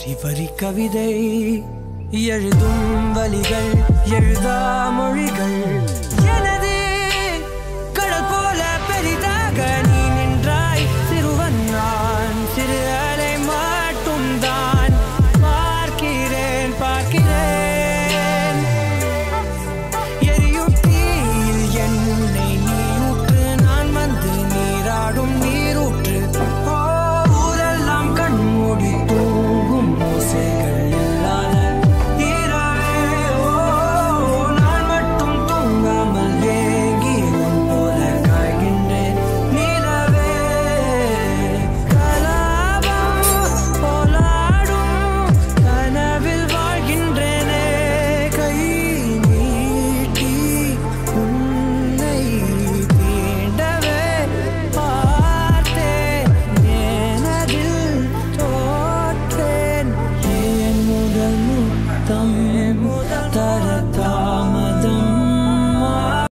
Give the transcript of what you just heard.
வரி வரி கவிதை எழுதும் வழிகள் எழுதா மொழிகள்.